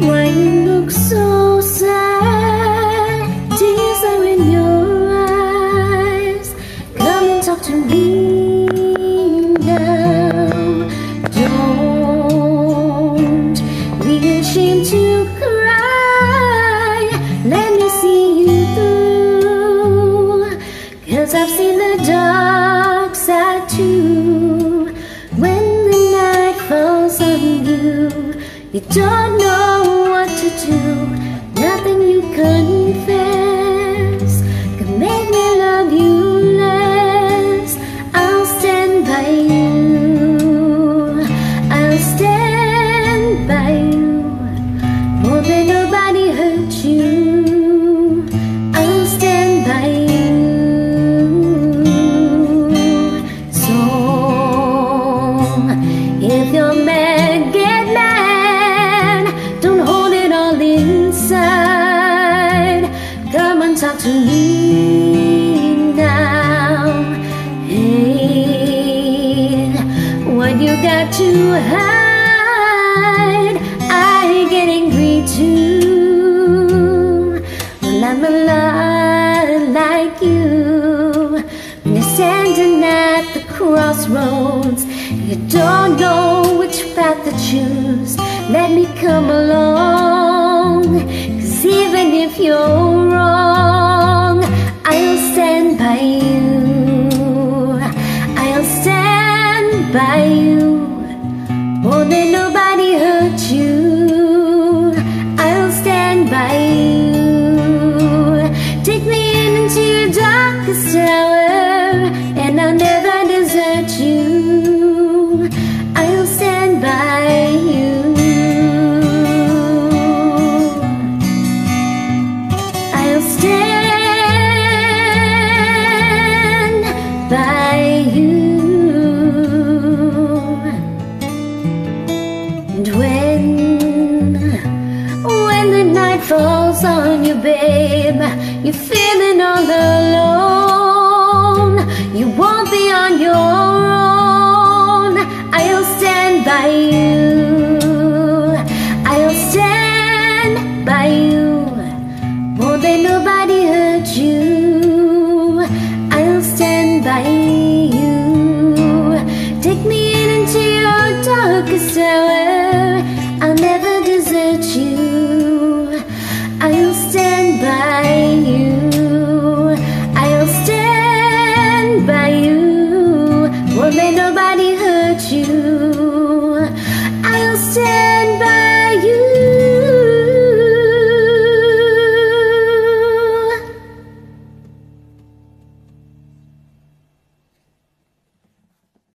quanh nước sông. Don't know what to do. Nothing you confess To me now. Hey, what you got to hide I get angry too. Well, I'm a lot like you. When you're standing at the crossroads You don't know which path to choose. Let me come along Cause even if you're wrong by you won't let nobody hurt you. I'll stand by you. Take me into your darkest hour, and I'll never And when, when the night falls on you, babe, you're feeling all alone. You won't be on your own. I'll stand by you. I'll stand by you. Won't let nobody hurt you. I'll stand by you.